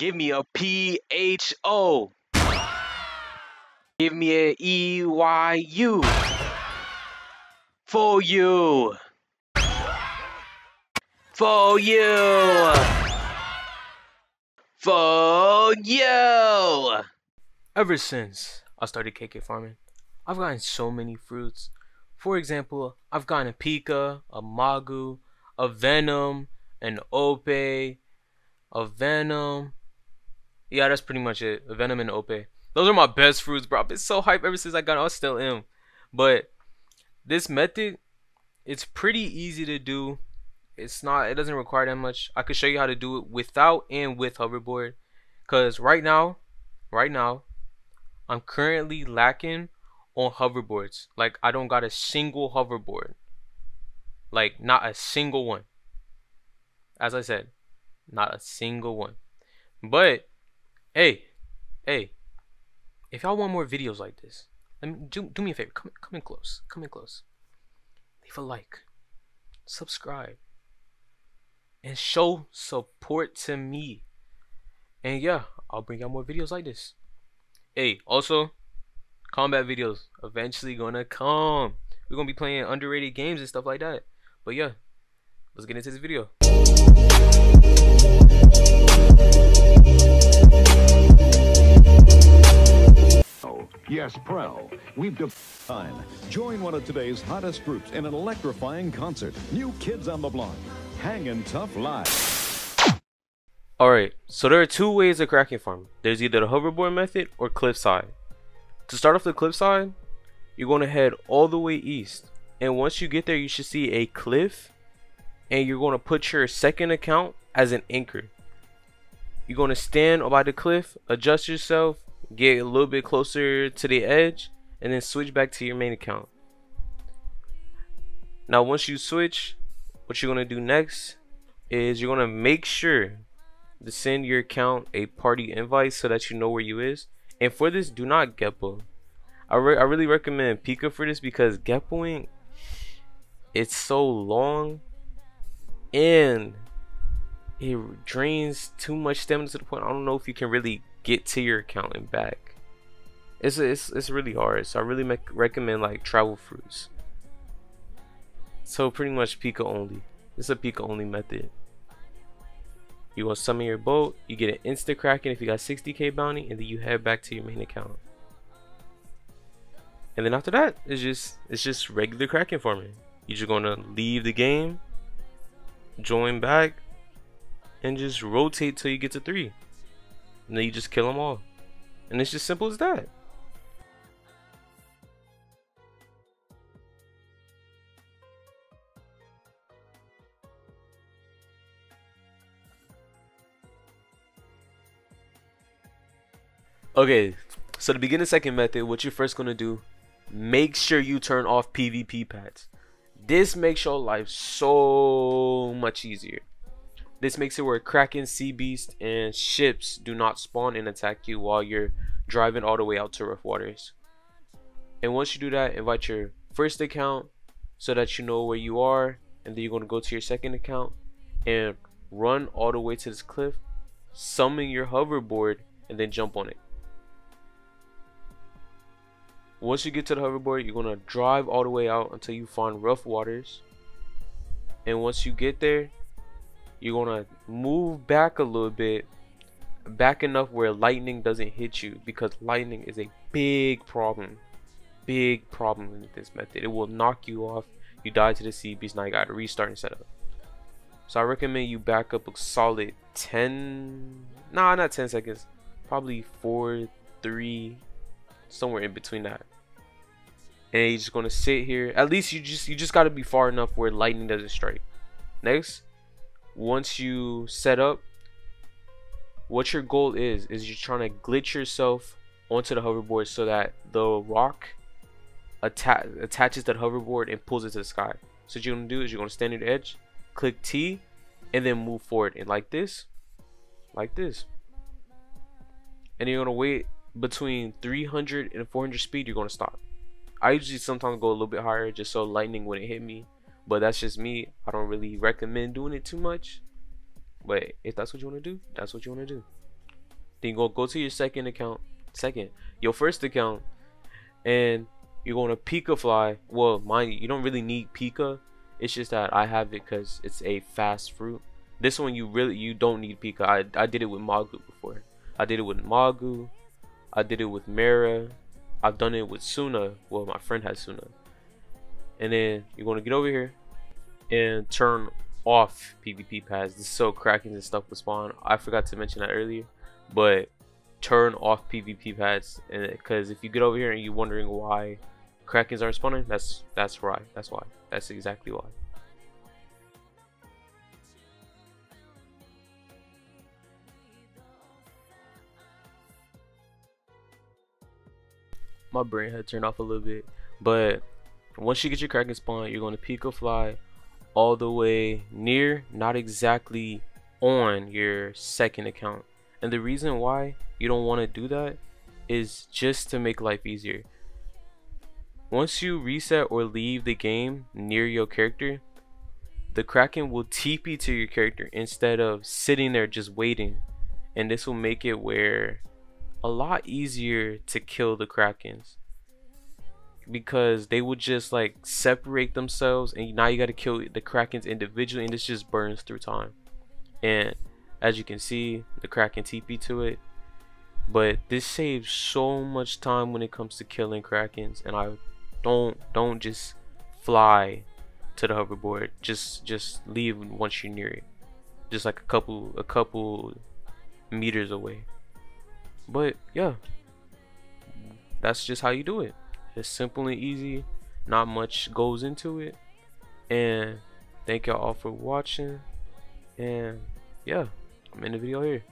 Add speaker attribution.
Speaker 1: Give me a P H O. Give me a E Y U. For you. For you. For you. Ever since I started KK farming, I've gotten so many fruits. For example, I've gotten a Pika, a Magu, a Venom, an Ope, a Venom. Yeah, that's pretty much it. Venom and Ope. Those are my best fruits, bro. I've been so hype ever since I got. I still am. But this method, it's pretty easy to do. It's not, it doesn't require that much. I could show you how to do it without and with hoverboard. Because right now, right now, I'm currently lacking on hoverboards. Like, I don't got a single hoverboard. Like, not a single one. As I said, not a single one. But, hey, hey, if y'all want more videos like this, let me do, do me a favor. Come come in close. Come in close. Leave a like. Subscribe. And show support to me. And yeah, I'll bring out more videos like this. Hey, also, combat videos eventually gonna come. We're gonna be playing underrated games and stuff like that. But yeah, let's get into this video.
Speaker 2: Yes, Pro. We've defined. Join one of today's hottest groups in an electrifying concert. New Kids on the Block. Hanging Tough Live.
Speaker 1: Alright, so there are two ways of kraken farm. There's either the hoverboard method or cliffside. To start off the cliffside, you're going to head all the way east. And once you get there, you should see a cliff. And you're going to put your second account as an anchor. You're going to stand by the cliff, adjust yourself, get a little bit closer to the edge, and then switch back to your main account. Now, once you switch, what you're going to do next is you're going to make sure to send your account a party invite so that you know where you is. And for this, do not Geppo. I, re I really recommend Pika for this because Geppoing, it's so long and it drains too much stamina to the point I don't know if you can really get to your account and back. It's it's it's really hard. So I really make, recommend like travel fruits. So pretty much Pika only. It's a Pika only method. You go summon your boat, you get an instant kraken if you got 60k bounty, and then you head back to your main account. And then after that, it's just it's just regular kraken farming. You're just gonna leave the game, join back, and just rotate till you get to three. And then you just kill them all. And it's just simple as that. Okay, so to begin the second method, what you're first going to do, make sure you turn off PvP pads. This makes your life so much easier. This makes it where Kraken, Sea Beast, and ships do not spawn and attack you while you're driving all the way out to rough waters. And once you do that, invite your first account so that you know where you are, and then you're going to go to your second account and run all the way to this cliff, summon your hoverboard, and then jump on it. Once you get to the hoverboard, you're going to drive all the way out until you find rough waters. And once you get there, you're gonna move back a little bit back enough where lightning doesn't hit you because lightning is a big problem big problem with this method. It will knock you off. You die to the sea beast now you gotta restart and set up. So i recommend you back up a solid 10 nah not 10 seconds. Probably 4 3 somewhere in between that. And you're just gonna sit here. At least you just you just gotta be far enough where lightning doesn't strike. Next once you set up what your goal is is you're trying to glitch yourself onto the hoverboard so that the rock atta attaches the hoverboard and pulls it to the sky. So what you're gonna do is you're gonna stand at the edge click T and then move forward. And like this like this. And you're gonna wait between 300 and 400 speed you're gonna stop. I usually sometimes go a little bit higher just so lightning wouldn't hit me but that's just me. I don't really recommend doing it too much. But if that's what you want to do, that's what you want to do. then go go to your second account, second, your first account, and you're going to Pika fly. Well, mind you, you don't really need Pika. It's just that I have it because it's a fast fruit. This one you really you don't need Pika. I I did it with Magu before. I did it with Magu. I did it with Mera. I've done it with Suna. Well, my friend has Suna. And then you're gonna get over here and turn off PvP pads. This is so Krakens and stuff will spawn. I forgot to mention that earlier, but turn off PvP pads, because if you get over here and you're wondering why Krakens aren't spawning, that's that's why. That's why. That's exactly why. My brain had turned off a little bit, but once you get your Kraken spawn, you're going to Pika fly all the way near, not exactly on your second account. And the reason why you don't want to do that is just to make life easier. Once you reset or leave the game near your character, the Kraken will TP to your character instead of sitting there just waiting. And this will make it where a lot easier to kill the Krakens because they would just like separate themselves and now you got to kill the krakens individually and this just burns through time. And as you can see the kraken TP to it. But this saves so much time when it comes to killing krakens and I don't don't just fly to the hoverboard. Just just leave once you're near it. Just like a couple a couple meters away. But yeah. That's just how you do it it's simple and easy. Not much goes into it. And thank y'all all for watching. And yeah, I'm in the video here.